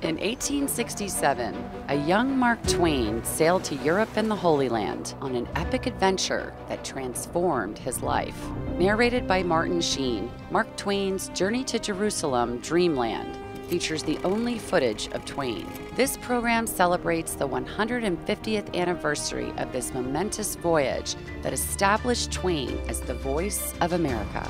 In 1867, a young Mark Twain sailed to Europe and the Holy Land on an epic adventure that transformed his life. Narrated by Martin Sheen, Mark Twain's Journey to Jerusalem Dreamland features the only footage of Twain. This program celebrates the 150th anniversary of this momentous voyage that established Twain as the voice of America.